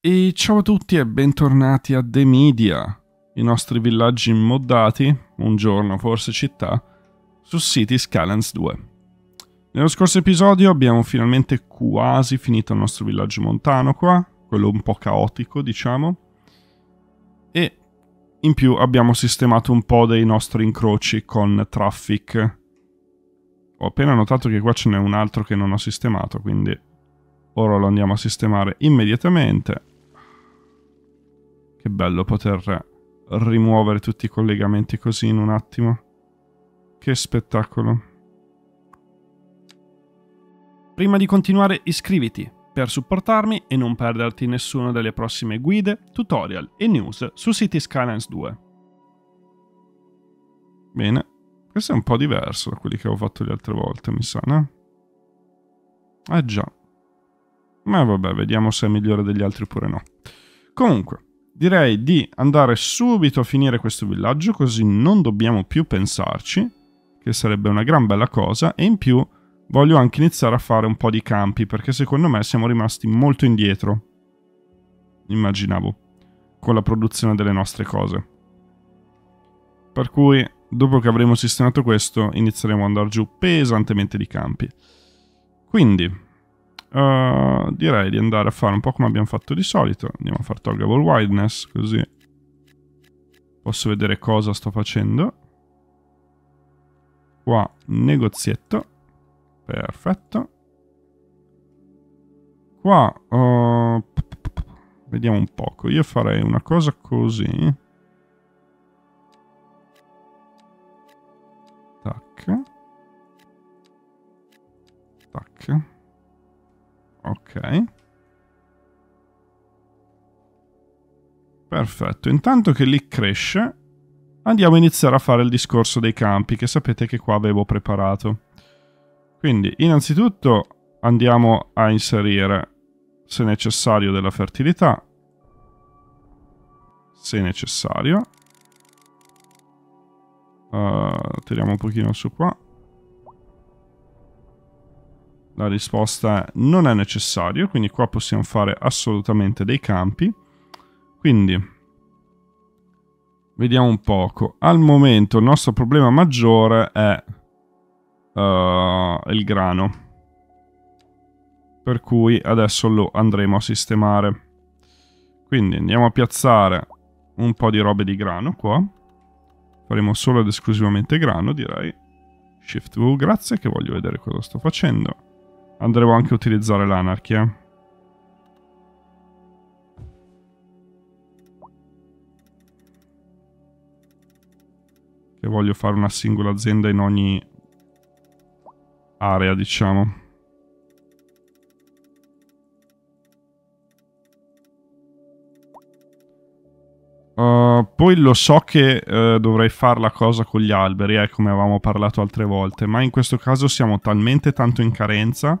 E ciao a tutti e bentornati a The Media, i nostri villaggi moddati, un giorno forse città, su City Skylines 2. Nello scorso episodio abbiamo finalmente quasi finito il nostro villaggio montano qua, quello un po' caotico diciamo, e in più abbiamo sistemato un po' dei nostri incroci con traffic. Ho appena notato che qua ce n'è un altro che non ho sistemato, quindi ora lo andiamo a sistemare immediatamente. Che bello poter rimuovere tutti i collegamenti così in un attimo. Che spettacolo. Prima di continuare iscriviti per supportarmi e non perderti nessuna delle prossime guide, tutorial e news su City Skylines 2. Bene, questo è un po' diverso da quelli che avevo fatto le altre volte, mi sa, no? Eh già. Ma vabbè, vediamo se è migliore degli altri oppure no. Comunque, direi di andare subito a finire questo villaggio, così non dobbiamo più pensarci, che sarebbe una gran bella cosa, e in più voglio anche iniziare a fare un po' di campi, perché secondo me siamo rimasti molto indietro, immaginavo, con la produzione delle nostre cose. Per cui, dopo che avremo sistemato questo, inizieremo ad andare giù pesantemente di campi. Quindi, Uh, direi di andare a fare un po' come abbiamo fatto di solito. Andiamo a fare toggable wideness, così posso vedere cosa sto facendo. Qua, negozietto. Perfetto. Qua, uh, vediamo un poco. Io farei una cosa così. Tac. Tac. Ok. Perfetto. Intanto che lì cresce, andiamo a iniziare a fare il discorso dei campi, che sapete che qua avevo preparato. Quindi, innanzitutto andiamo a inserire, se necessario, della fertilità. Se necessario. Uh, tiriamo un pochino su qua. La risposta non è necessario, quindi qua possiamo fare assolutamente dei campi. Quindi, vediamo un poco. Al momento il nostro problema maggiore è uh, il grano. Per cui adesso lo andremo a sistemare. Quindi andiamo a piazzare un po' di robe di grano qua. Faremo solo ed esclusivamente grano, direi. Shift V, grazie, che voglio vedere cosa sto facendo. Andremo anche a utilizzare l'anarchia. Che voglio fare una singola azienda in ogni area, diciamo. Uh, poi lo so che uh, dovrei fare la cosa con gli alberi, eh, come avevamo parlato altre volte, ma in questo caso siamo talmente tanto in carenza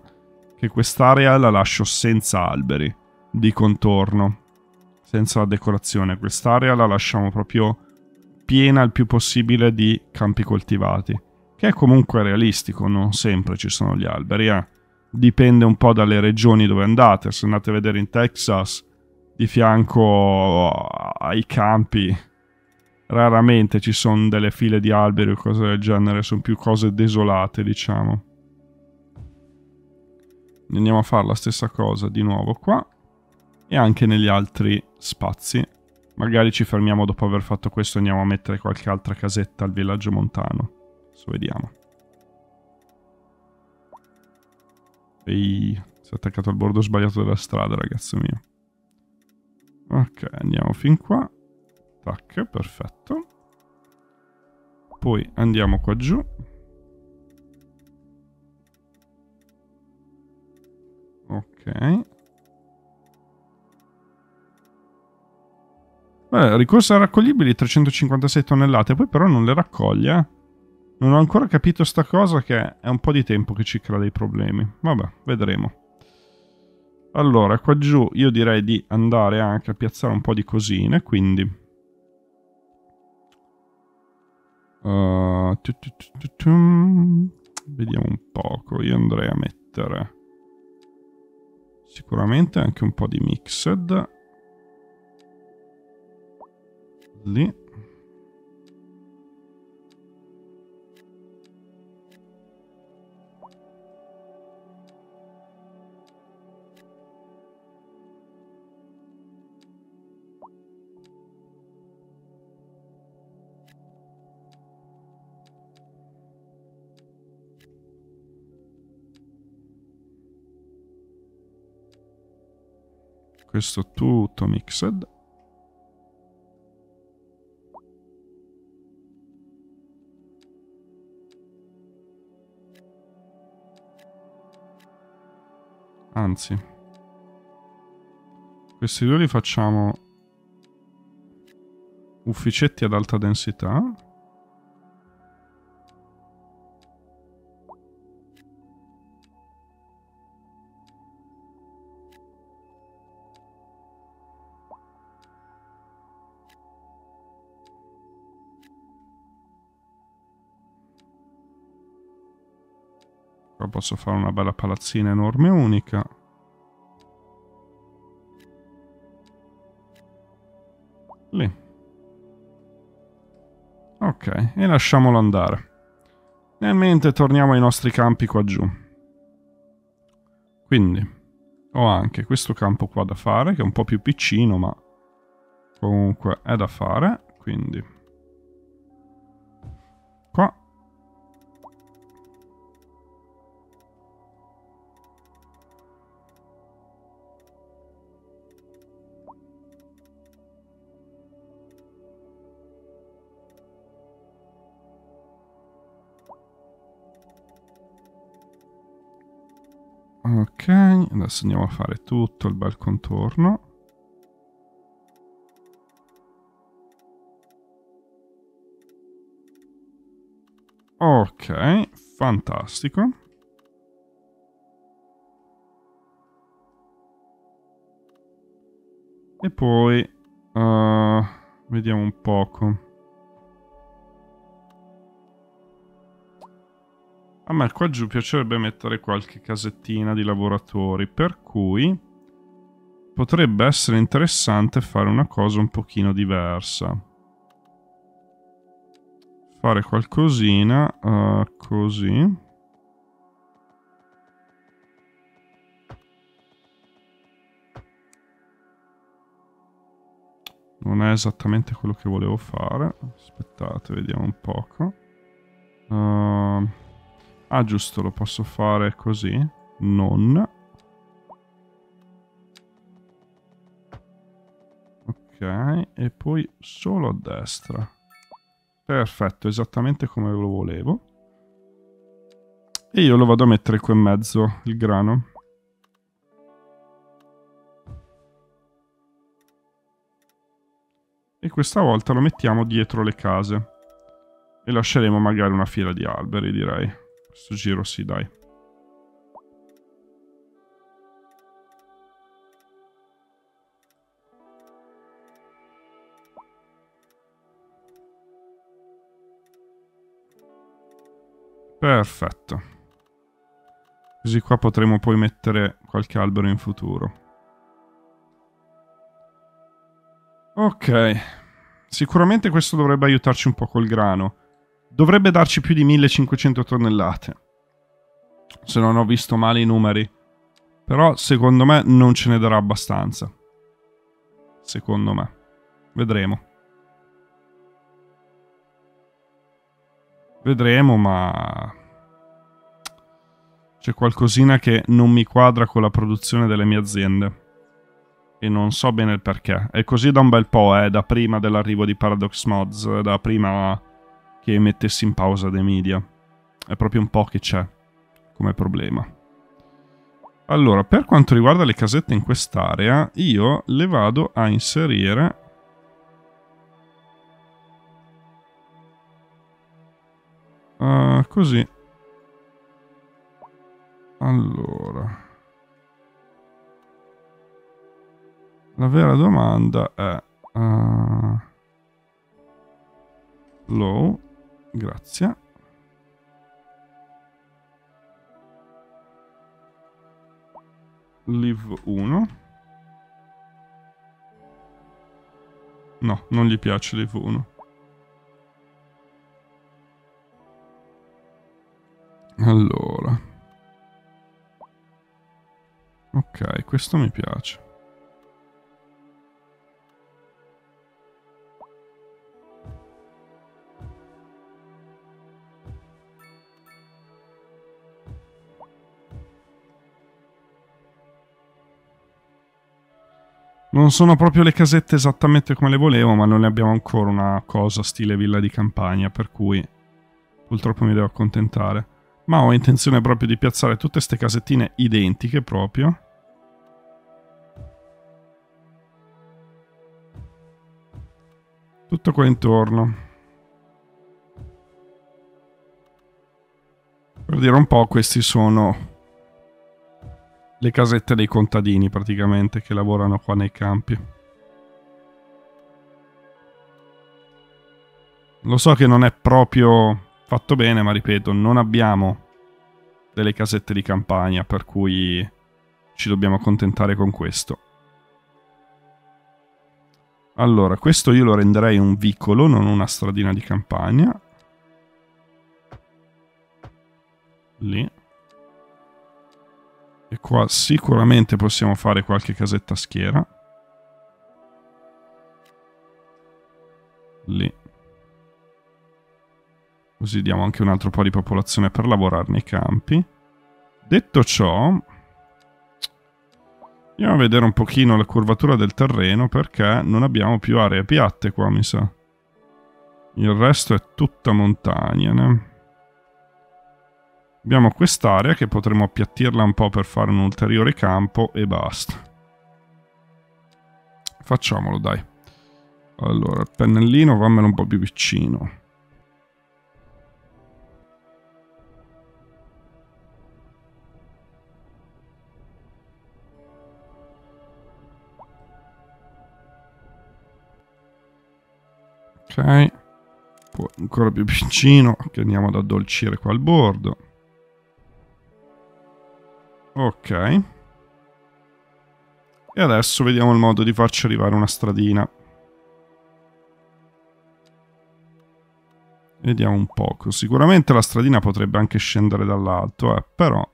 che quest'area la lascio senza alberi di contorno, senza la decorazione. Quest'area la lasciamo proprio piena il più possibile di campi coltivati, che è comunque realistico, non sempre ci sono gli alberi, eh. Dipende un po' dalle regioni dove andate, se andate a vedere in Texas di fianco ai campi raramente ci sono delle file di alberi o cose del genere, sono più cose desolate, diciamo. Andiamo a fare la stessa cosa di nuovo qua e anche negli altri spazi. Magari ci fermiamo dopo aver fatto questo e andiamo a mettere qualche altra casetta al villaggio montano. Adesso vediamo. Ehi, si è attaccato al bordo sbagliato della strada, ragazzo mio. Ok, andiamo fin qua. Tac, perfetto. Poi andiamo qua giù. Ok. Beh, ricorso a raccoglibili 356 tonnellate, poi però non le raccoglie. Eh. Non ho ancora capito sta cosa che è un po' di tempo che ci crea dei problemi. Vabbè, vedremo. Allora, qua giù io direi di andare anche a piazzare un po' di cosine, quindi... Uh, Vediamo un poco, io andrei a mettere sicuramente anche un po' di mixed. Lì. Questo tutto mixed. Anzi, questi due li facciamo ufficetti ad alta densità. Posso fare una bella palazzina enorme unica. Lì. Ok, e lasciamolo andare. Nel mentre torniamo ai nostri campi qua giù. Quindi, ho anche questo campo qua da fare, che è un po' più piccino, ma comunque è da fare. Quindi, Ok, adesso andiamo a fare tutto il bel contorno. Ok, fantastico. E poi uh, vediamo un poco. A me qua giù piacerebbe mettere qualche casettina di lavoratori, per cui potrebbe essere interessante fare una cosa un pochino diversa. Fare qualcosina uh, così. Non è esattamente quello che volevo fare. Aspettate, vediamo un poco. Uh, Ah, giusto, lo posso fare così. Non. Ok, e poi solo a destra. Perfetto, esattamente come lo volevo. E io lo vado a mettere qua in mezzo, il grano. E questa volta lo mettiamo dietro le case. E lasceremo magari una fila di alberi, direi. Questo giro sì, dai. Perfetto. Così qua potremo poi mettere qualche albero in futuro. Ok. Sicuramente questo dovrebbe aiutarci un po' col grano. Dovrebbe darci più di 1500 tonnellate. Se non ho visto male i numeri. Però secondo me non ce ne darà abbastanza. Secondo me. Vedremo. Vedremo, ma... C'è qualcosina che non mi quadra con la produzione delle mie aziende. E non so bene il perché. È così da un bel po', eh, da prima dell'arrivo di Paradox Mods, da prima che mettessi in pausa dei media. È proprio un po' che c'è come problema. Allora, per quanto riguarda le casette in quest'area, io le vado a inserire... Uh, così. Allora... La vera domanda è... Uh, low Grazie. Live 1. No, non gli piace l'V1. Allora. Ok, questo mi piace. Non sono proprio le casette esattamente come le volevo, ma non ne abbiamo ancora una cosa stile villa di campagna, per cui purtroppo mi devo accontentare. Ma ho intenzione proprio di piazzare tutte queste casettine identiche proprio. Tutto qua intorno. Per dire un po', questi sono le casette dei contadini praticamente che lavorano qua nei campi. Lo so che non è proprio fatto bene, ma ripeto, non abbiamo delle casette di campagna, per cui ci dobbiamo accontentare con questo. Allora, questo io lo renderei un vicolo, non una stradina di campagna. Lì. E qua sicuramente possiamo fare qualche casetta schiera. Lì. Così diamo anche un altro po' di popolazione per lavorare nei campi. Detto ciò, andiamo a vedere un pochino la curvatura del terreno perché non abbiamo più aree piatte qua, mi sa. Il resto è tutta montagna, né? Abbiamo quest'area che potremo appiattirla un po' per fare un ulteriore campo e basta. Facciamolo, dai. Allora, il pennellino vammelo un po' più vicino. Ok. Poi ancora più vicino, che andiamo ad addolcire qua il bordo. Ok. E adesso vediamo il modo di farci arrivare una stradina. Vediamo un poco. Sicuramente la stradina potrebbe anche scendere dall'alto, eh, però...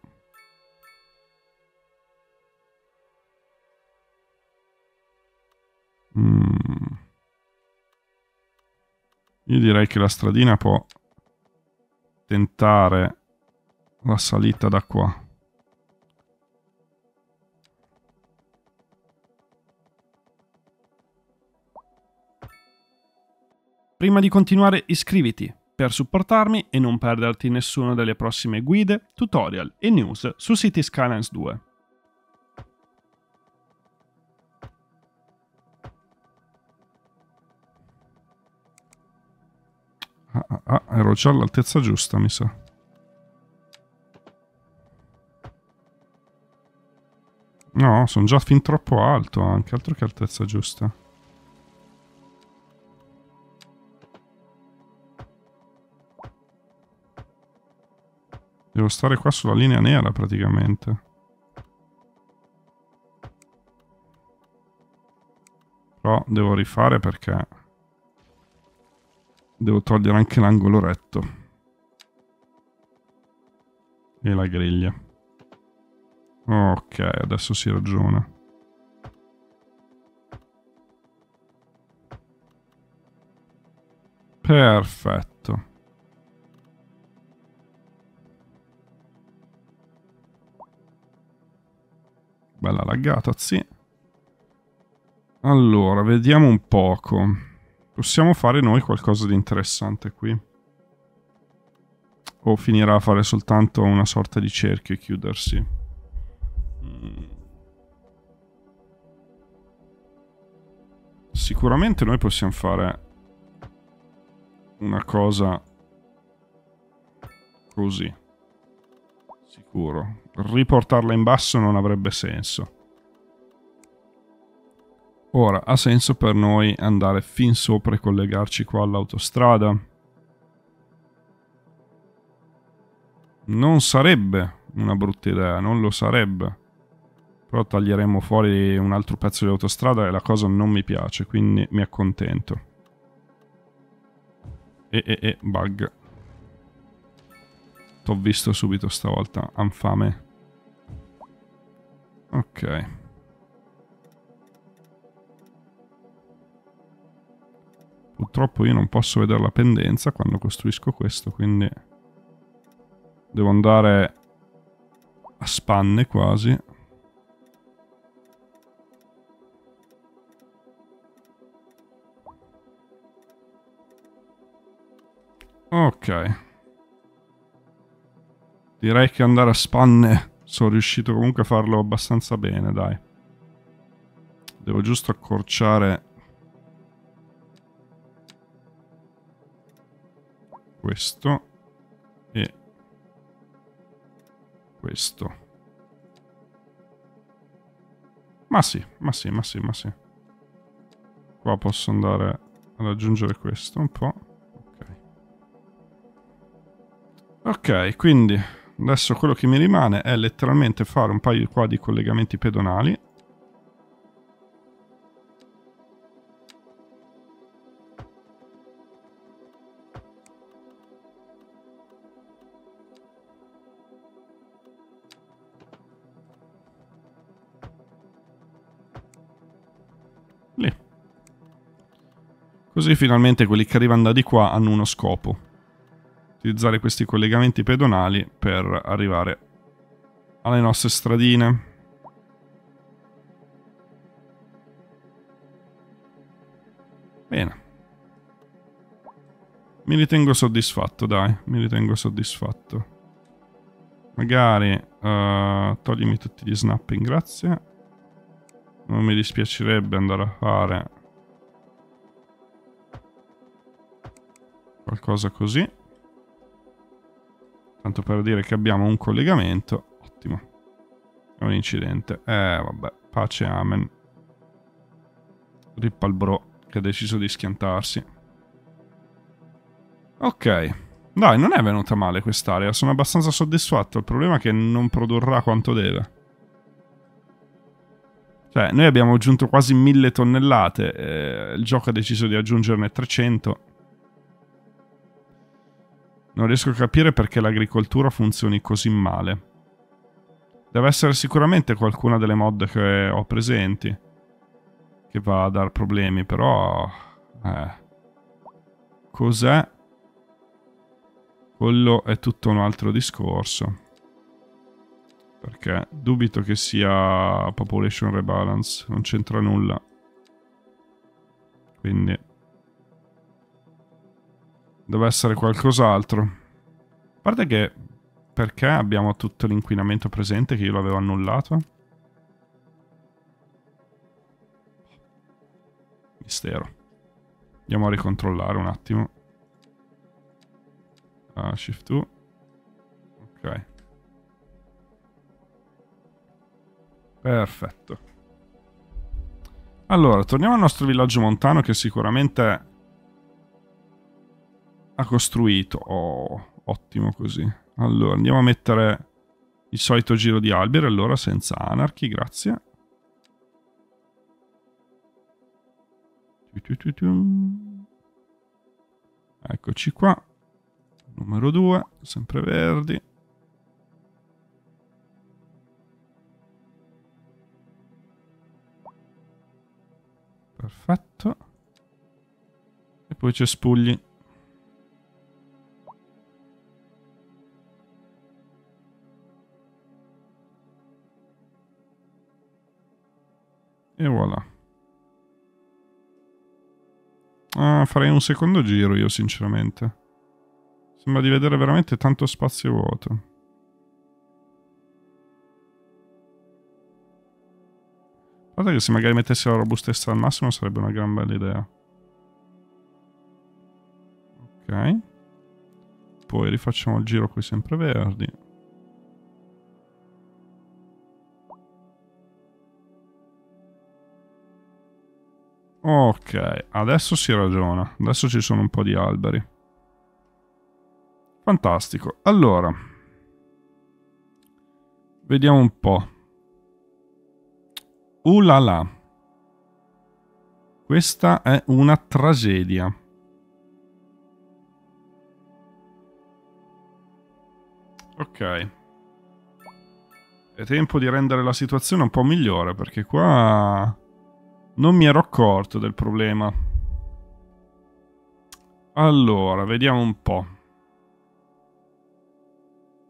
Mm. Io direi che la stradina può tentare la salita da qua. Prima di continuare iscriviti per supportarmi e non perderti nessuna delle prossime guide, tutorial e news su City Skylines 2. Ah, ah, ah, ero già all'altezza giusta, mi sa. No, sono già fin troppo alto anche, altro che altezza giusta. Devo stare qua sulla linea nera praticamente. Però devo rifare perché... Devo togliere anche l'angolo retto. E la griglia. Ok, adesso si ragiona. Perfetto. Bella laggata, sì. Allora, vediamo un poco. Possiamo fare noi qualcosa di interessante qui? O finirà a fare soltanto una sorta di cerchio e chiudersi? Mm. Sicuramente noi possiamo fare una cosa così. Sicuro riportarla in basso non avrebbe senso. Ora, ha senso per noi andare fin sopra e collegarci qua all'autostrada? Non sarebbe una brutta idea, non lo sarebbe. Però taglieremo fuori un altro pezzo di autostrada e la cosa non mi piace, quindi mi accontento. E, e, e, bug. T'ho visto subito stavolta, infame. Ok. Purtroppo io non posso vedere la pendenza quando costruisco questo, quindi... Devo andare a spanne quasi. Ok. Direi che andare a spanne sono riuscito comunque a farlo abbastanza bene, dai. Devo giusto accorciare questo e questo. Ma sì, ma sì, ma sì, ma sì. Qua posso andare ad aggiungere questo un po'. Ok, ok, quindi adesso quello che mi rimane è letteralmente fare un paio qua di collegamenti pedonali. Così finalmente quelli che arrivano da di qua hanno uno scopo utilizzare questi collegamenti pedonali per arrivare alle nostre stradine. Bene. Mi ritengo soddisfatto, dai, mi ritengo soddisfatto. Magari uh, toglimi tutti gli snapping, grazie. Non mi dispiacerebbe andare a fare qualcosa così. Tanto per dire che abbiamo un collegamento. Ottimo. È un incidente. Eh, vabbè. Pace, amen. Rip al bro che ha deciso di schiantarsi. Ok. Dai, non è venuta male quest'area. Sono abbastanza soddisfatto. Il problema è che non produrrà quanto deve. Cioè, noi abbiamo aggiunto quasi mille tonnellate. Eh, il gioco ha deciso di aggiungerne 300. Non riesco a capire perché l'agricoltura funzioni così male. Deve essere sicuramente qualcuna delle mod che ho presenti che va a dar problemi, però... Eh. Cos'è? Quello è tutto un altro discorso. Perché dubito che sia population rebalance, non c'entra nulla. Quindi... Deve essere qualcos'altro. A parte che... Perché abbiamo tutto l'inquinamento presente che io l'avevo annullato? Mistero. Andiamo a ricontrollare un attimo. Ah, shift 2. Ok. Perfetto. Allora, torniamo al nostro villaggio montano che sicuramente ha costruito. Oh, ottimo così. Allora, andiamo a mettere il solito giro di alberi, allora, senza anarchy, grazie. Eccoci qua. Numero 2, sempre verdi. Perfetto. E poi c'è E voilà. Ah, farei un secondo giro io, sinceramente. Sembra di vedere veramente tanto spazio vuoto. Guarda che se magari mettessi la robustezza al massimo sarebbe una gran bella idea. Ok. Poi rifacciamo il giro con i sempreverdi. Ok, adesso si ragiona. Adesso ci sono un po' di alberi. Fantastico. Allora. Vediamo un po'. Ulala. Questa è una tragedia. Ok. È tempo di rendere la situazione un po' migliore perché qua non mi ero accorto del problema. Allora, vediamo un po'.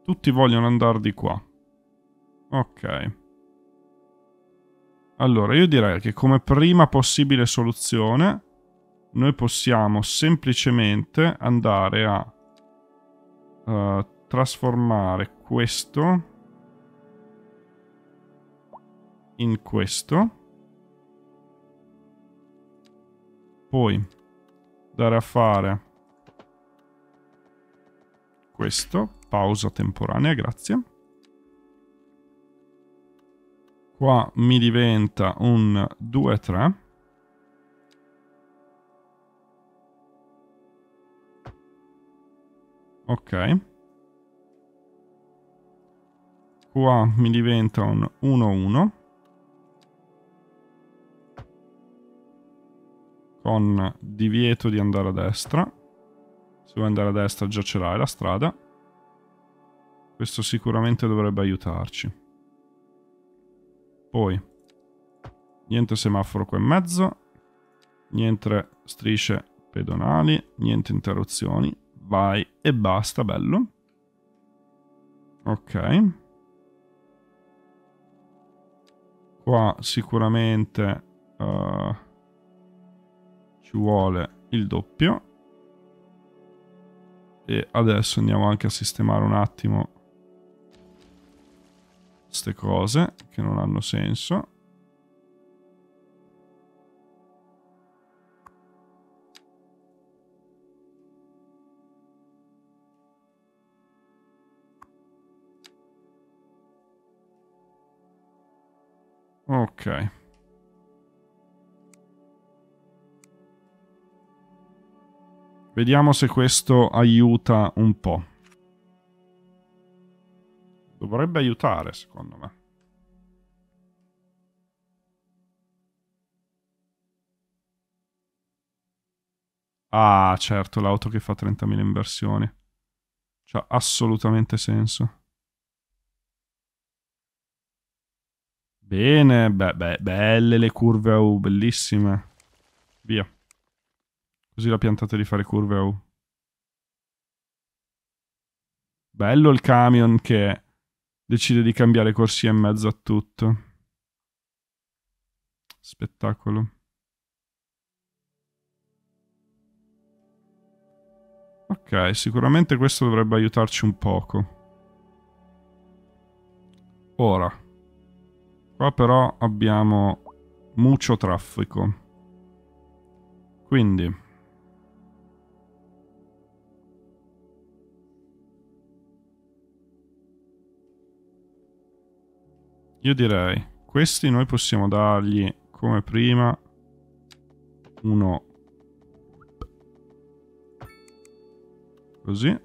Tutti vogliono andare di qua. Ok. Allora, io direi che come prima possibile soluzione noi possiamo semplicemente andare a uh, trasformare questo in questo. Poi dare a fare questo, pausa temporanea, grazie. Qua mi diventa un 2-3. Ok. Qua mi diventa un 1-1. Con divieto di andare a destra. Se vuoi andare a destra già ce l'hai la strada. Questo sicuramente dovrebbe aiutarci. Poi, niente semaforo qua in mezzo, niente strisce pedonali, niente interruzioni. Vai e basta, bello. Ok. Qua sicuramente uh, ci vuole il doppio. E adesso andiamo anche a sistemare un attimo queste cose che non hanno senso. Ok. Vediamo se questo aiuta un po'. Dovrebbe aiutare, secondo me. Ah, certo, l'auto che fa 30.000 inversioni. C'ha assolutamente senso. Bene, beh, beh, belle le curve a U, bellissime. Via. Così la piantate di fare curve U. Bello il camion che decide di cambiare corsia in mezzo a tutto. Spettacolo. Ok, sicuramente questo dovrebbe aiutarci un poco. Ora. Qua però abbiamo mucho traffico. Quindi... Io direi, questi noi possiamo dargli come prima uno così.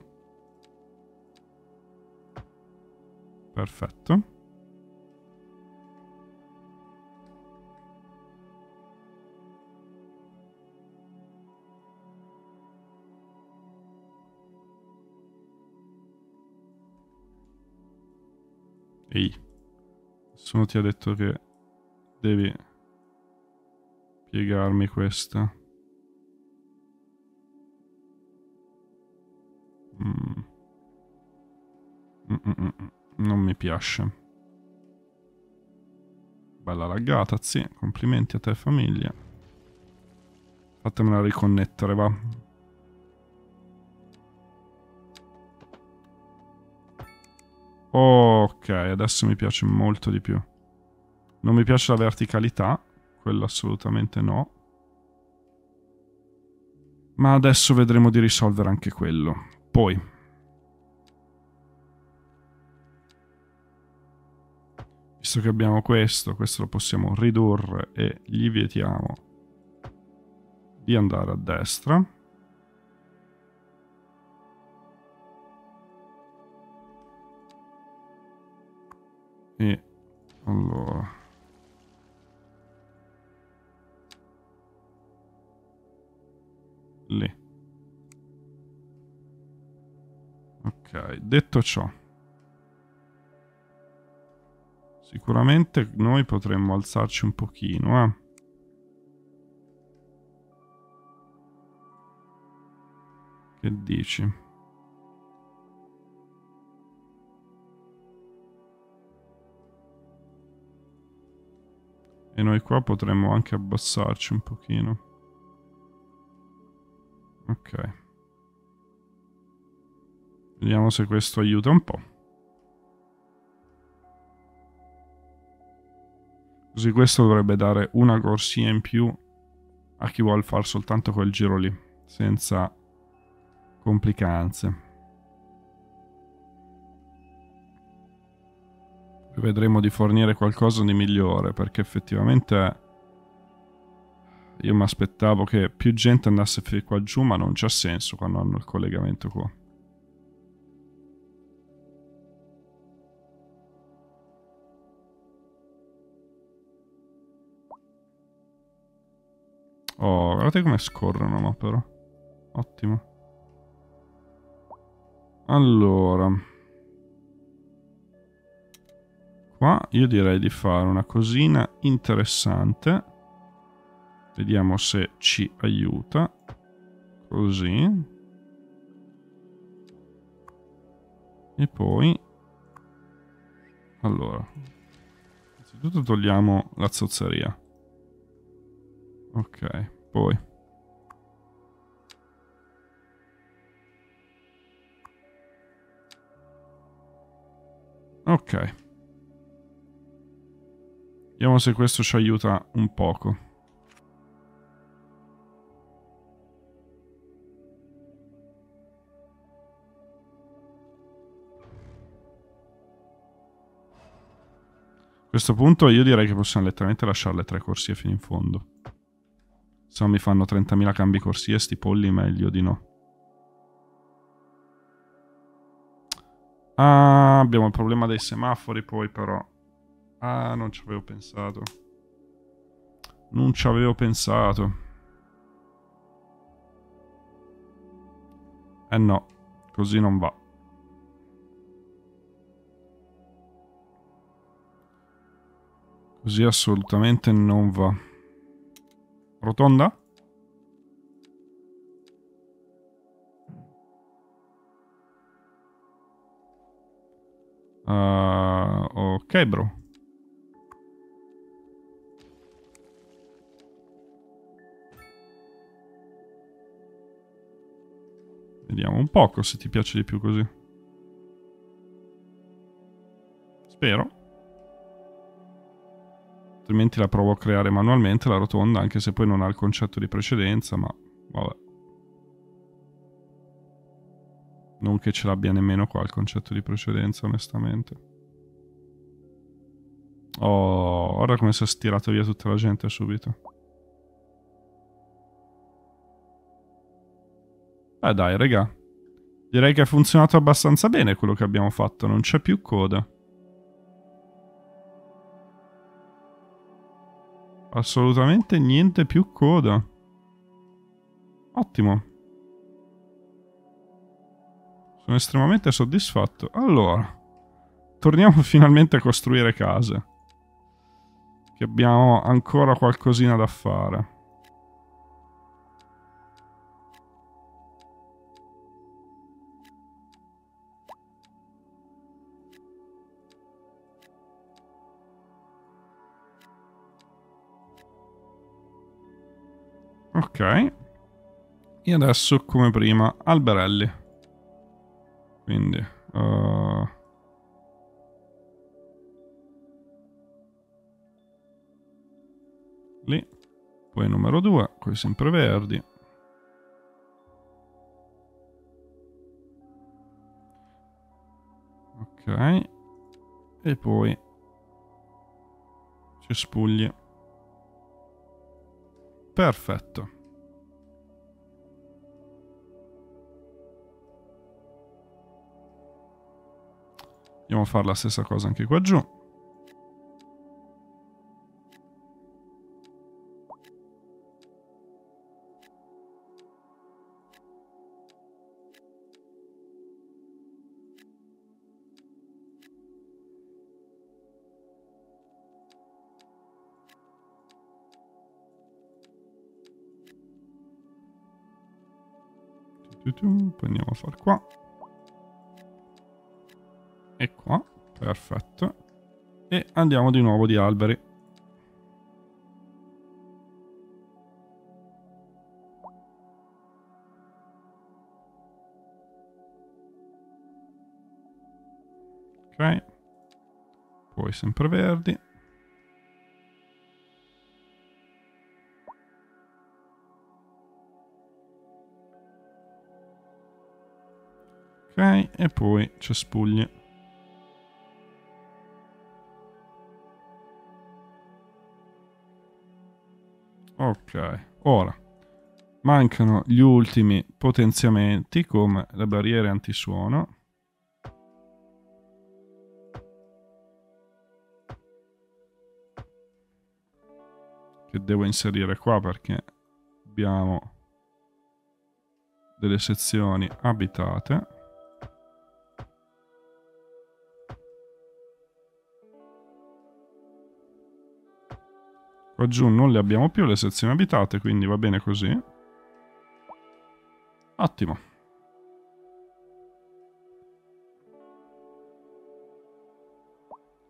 Perfetto. Ehi. Nessuno ti ha detto che devi piegarmi questa. Mm. Mm -mm, mm, non mi piace. Bella laggata, sì. Complimenti a te famiglia. Fatemela riconnettere, va. Ok, adesso mi piace molto di più. Non mi piace la verticalità, quello assolutamente no. Ma adesso vedremo di risolvere anche quello. Poi. Visto che abbiamo questo, questo lo possiamo ridurre e gli vietiamo di andare a destra. E allora... Lì. Ok, detto ciò. Sicuramente noi potremmo alzarci un pochino, eh. Che dici? E noi qua potremmo anche abbassarci un pochino. Ok. Vediamo se questo aiuta un po'. Così questo dovrebbe dare una corsia in più a chi vuole fare soltanto quel giro lì, senza complicanze. Vedremo di fornire qualcosa di migliore, perché effettivamente io mi aspettavo che più gente andasse qua giù, ma non c'ha senso quando hanno il collegamento qua. Oh, guardate come scorrono, ma però. Ottimo. Allora. Qua io direi di fare una cosina interessante. Vediamo se ci aiuta. Così. E poi... Allora. Innanzitutto togliamo la zozzeria. Ok, poi. Ok. Vediamo se questo ci aiuta un poco. A questo punto io direi che possiamo letteralmente lasciare le tre corsie fino in fondo. Se no mi fanno 30.000 cambi corsie, sti polli meglio di no. Ah, abbiamo il problema dei semafori poi però. Ah, non ci avevo pensato. Non ci avevo pensato. Eh no, così non va. Così assolutamente non va. Rotonda? Uh, ok, bro. Vediamo un poco se ti piace di più così. Spero altrimenti la provo a creare manualmente la rotonda, anche se poi non ha il concetto di precedenza, ma vabbè. Non che ce l'abbia nemmeno qua il concetto di precedenza, onestamente. Oh, ora come si è stirato via tutta la gente subito. Eh dai, raga. Direi che ha funzionato abbastanza bene quello che abbiamo fatto, non c'è più coda. Assolutamente niente più coda. Ottimo. Sono estremamente soddisfatto. Allora, torniamo finalmente a costruire case. Che abbiamo ancora qualcosina da fare. Ok. E adesso, come prima, alberelli. Quindi... Uh... Lì. Poi numero 2, quelli sempre verdi. Ok. E poi cespugli. Perfetto. Andiamo a fare la stessa cosa anche qua giù. Andiamo a fare qua. E qua. Perfetto. E andiamo di nuovo di alberi. Ok. Poi sempre verdi. E poi cespugli. Ok, ora mancano gli ultimi potenziamenti come le barriere antisuono. Che devo inserire qua perché abbiamo delle sezioni abitate. Qua giù non le abbiamo più le sezioni abitate, quindi va bene così. Ottimo.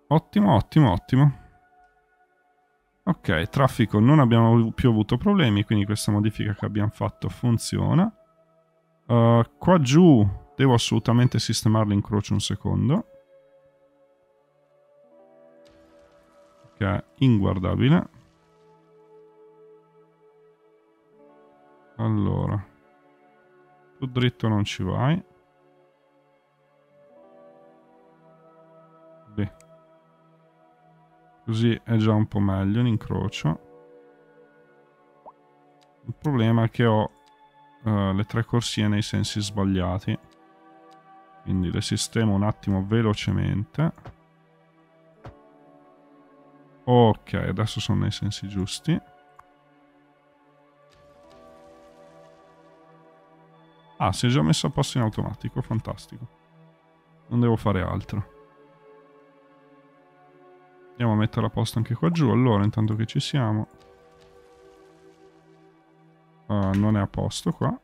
Ottimo, ottimo, ottimo. Ok, traffico non abbiamo più avuto problemi, quindi questa modifica che abbiamo fatto funziona. Uh, qua giù devo assolutamente sistemare l'incrocio un secondo. È inguardabile. Allora. Tu dritto non ci vai. Beh. Così è già un po' meglio l'incrocio. Il problema è che ho uh, le tre corsie nei sensi sbagliati. Quindi le sistemo un attimo velocemente. Ok, adesso sono nei sensi giusti. Ah, si è già messo a posto in automatico, fantastico. Non devo fare altro. Andiamo a mettere a posto anche qua giù, allora, intanto che ci siamo. Uh, non è a posto qua.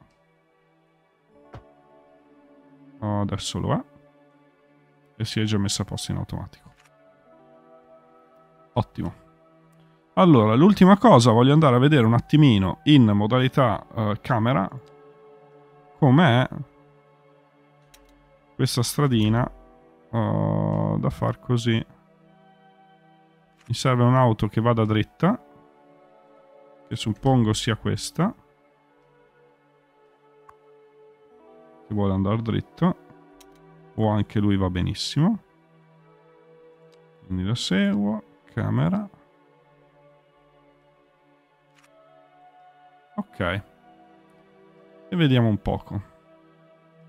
Uh, adesso lo è. E si è già messo a posto in automatico. Ottimo. Allora, l'ultima cosa, voglio andare a vedere un attimino in modalità uh, camera com'è questa stradina? Uh, da far così. Mi serve un'auto che vada dritta che suppongo sia questa che vuole andare dritto o anche lui va benissimo. Quindi la seguo camera. Ok e vediamo un poco.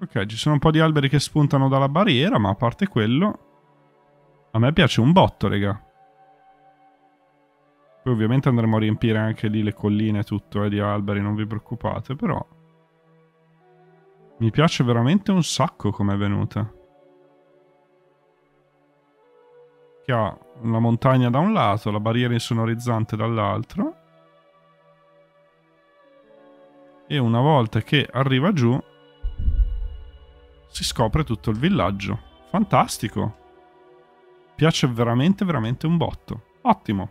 Ok, ci sono un po' di alberi che spuntano dalla barriera, ma a parte quello... A me piace un botto, raga. Poi ovviamente andremo a riempire anche lì le colline e tutto eh, di alberi, non vi preoccupate, però... Mi piace veramente un sacco come è venuta. Che ha una montagna da un lato, la barriera insonorizzante dall'altro. E una volta che arriva giù si scopre tutto il villaggio. Fantastico. Piace veramente, veramente un botto. Ottimo.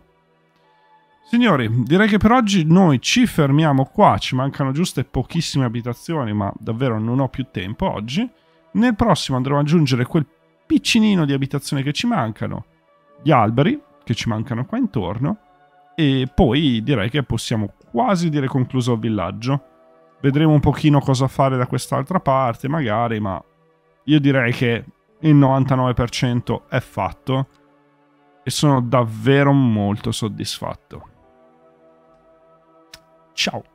Signori, direi che per oggi noi ci fermiamo qua. Ci mancano giuste pochissime abitazioni, ma davvero non ho più tempo oggi. Nel prossimo andremo ad aggiungere quel piccinino di abitazioni che ci mancano, gli alberi che ci mancano qua intorno, e poi direi che possiamo quasi dire concluso il villaggio. Vedremo un pochino cosa fare da quest'altra parte, magari, ma io direi che il 99% è fatto e sono davvero molto soddisfatto. Ciao!